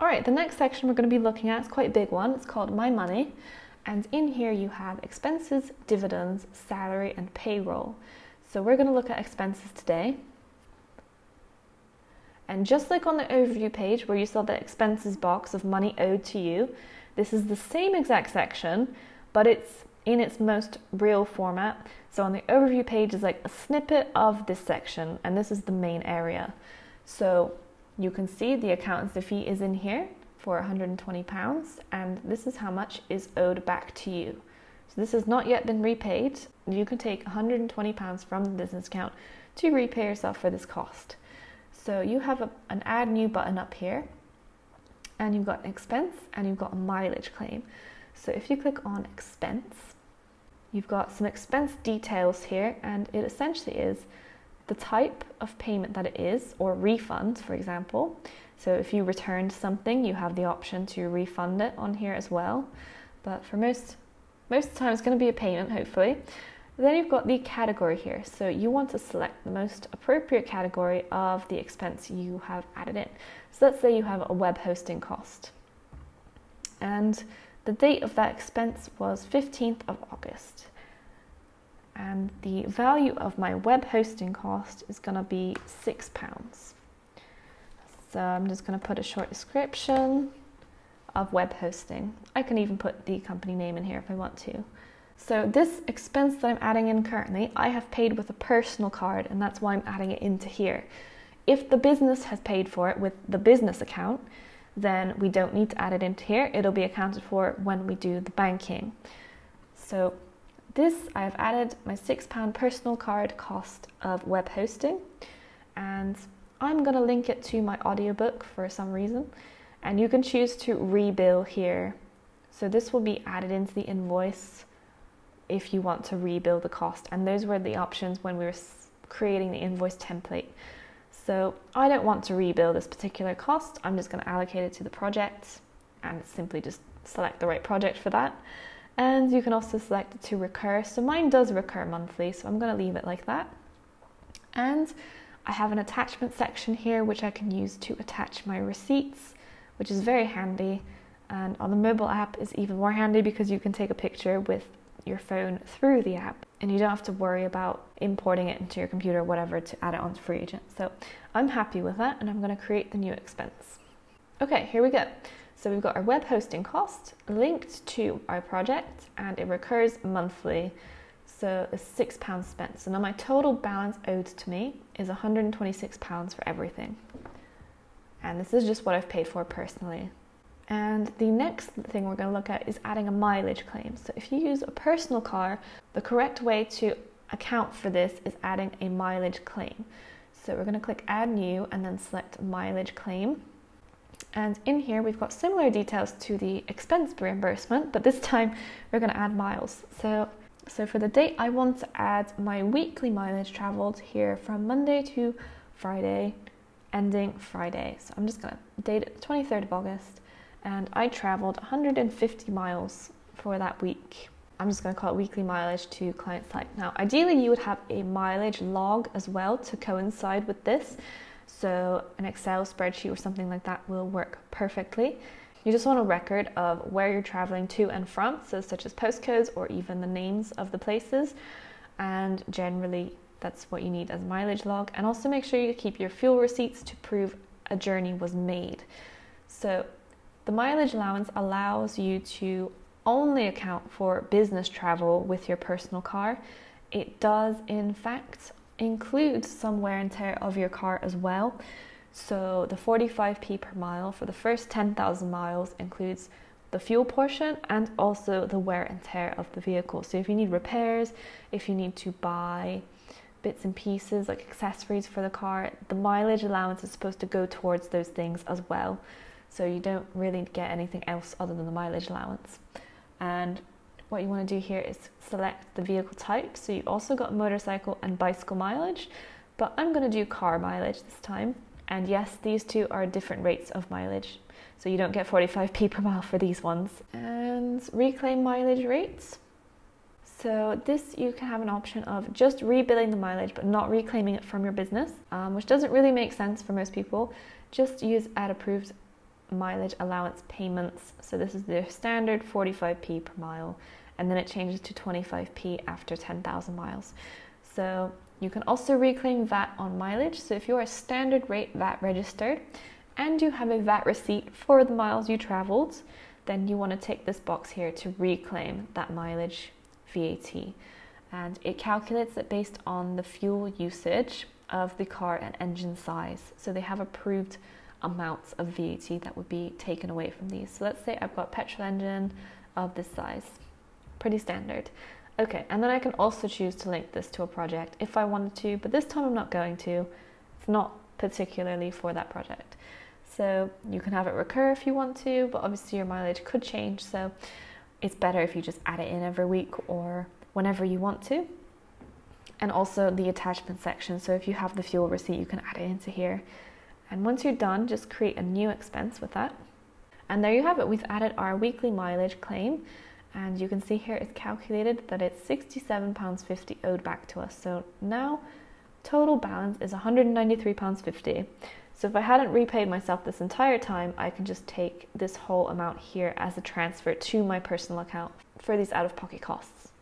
All right, the next section we're going to be looking at is quite a big one. It's called My Money. And in here you have expenses, dividends, salary, and payroll. So we're going to look at expenses today. And just like on the overview page where you saw the expenses box of money owed to you, this is the same exact section, but it's in its most real format. So on the overview page is like a snippet of this section, and this is the main area. So you can see the accountancy fee is in here for 120 pounds, and this is how much is owed back to you. So this has not yet been repaid. You can take 120 pounds from the business account to repay yourself for this cost. So you have a, an add new button up here, and you've got an expense and you've got a mileage claim. So if you click on expense, you've got some expense details here, and it essentially is the type of payment that it is, or refund, for example. So if you returned something, you have the option to refund it on here as well. But for most most of the time, it's going to be a payment, hopefully. Then you've got the category here. So you want to select the most appropriate category of the expense you have added in. So let's say you have a web hosting cost. And the date of that expense was 15th of August and the value of my web hosting cost is going to be six pounds. So I'm just going to put a short description of web hosting. I can even put the company name in here if I want to. So this expense that I'm adding in currently, I have paid with a personal card and that's why I'm adding it into here. If the business has paid for it with the business account, then we don't need to add it into here. It'll be accounted for when we do the banking. So this I have added my £6 personal card cost of web hosting and I'm going to link it to my audiobook for some reason and you can choose to rebill here. So this will be added into the invoice if you want to rebill the cost and those were the options when we were creating the invoice template. So I don't want to rebill this particular cost. I'm just going to allocate it to the project and simply just select the right project for that. And you can also select to recur. So mine does recur monthly, so I'm going to leave it like that. And I have an attachment section here which I can use to attach my receipts, which is very handy. And on the mobile app is even more handy because you can take a picture with your phone through the app and you don't have to worry about importing it into your computer or whatever to add it onto FreeAgent. So I'm happy with that and I'm going to create the new expense. Okay, here we go. So we've got our web hosting cost linked to our project and it recurs monthly. So it's six pounds spent. So now my total balance owed to me is 126 pounds for everything. And this is just what I've paid for personally. And the next thing we're going to look at is adding a mileage claim. So if you use a personal car, the correct way to account for this is adding a mileage claim. So we're going to click add new and then select mileage claim. And in here, we've got similar details to the expense reimbursement, but this time we're going to add miles. So, so for the date, I want to add my weekly mileage traveled here from Monday to Friday, ending Friday. So I'm just going to date it the 23rd of August, and I traveled 150 miles for that week. I'm just going to call it weekly mileage to client site. Now, ideally, you would have a mileage log as well to coincide with this. So an Excel spreadsheet or something like that will work perfectly. You just want a record of where you're traveling to and from, so such as postcodes or even the names of the places. And generally, that's what you need as mileage log. And also make sure you keep your fuel receipts to prove a journey was made. So the mileage allowance allows you to only account for business travel with your personal car. It does, in fact, includes some wear and tear of your car as well. So the 45p per mile for the first 10,000 miles includes the fuel portion and also the wear and tear of the vehicle. So if you need repairs, if you need to buy bits and pieces like accessories for the car, the mileage allowance is supposed to go towards those things as well. So you don't really get anything else other than the mileage allowance. And what you want to do here is select the vehicle type. So you've also got motorcycle and bicycle mileage, but I'm going to do car mileage this time. And yes, these two are different rates of mileage. So you don't get 45p per mile for these ones. And reclaim mileage rates. So this you can have an option of just rebilling the mileage but not reclaiming it from your business, um, which doesn't really make sense for most people. Just use add approved mileage allowance payments. So this is their standard 45p per mile, and then it changes to 25p after 10,000 miles. So you can also reclaim VAT on mileage. So if you're a standard rate VAT registered and you have a VAT receipt for the miles you traveled, then you want to tick this box here to reclaim that mileage VAT. And it calculates it based on the fuel usage of the car and engine size. So they have approved amounts of VAT that would be taken away from these. So let's say I've got petrol engine of this size, pretty standard. Okay, and then I can also choose to link this to a project if I wanted to, but this time I'm not going to. It's not particularly for that project. So you can have it recur if you want to, but obviously your mileage could change. So it's better if you just add it in every week or whenever you want to. And also the attachment section. So if you have the fuel receipt, you can add it into here. And once you're done, just create a new expense with that. And there you have it. We've added our weekly mileage claim. And you can see here it's calculated that it's £67.50 owed back to us. So now total balance is £193.50. So if I hadn't repaid myself this entire time, I can just take this whole amount here as a transfer to my personal account for these out of pocket costs.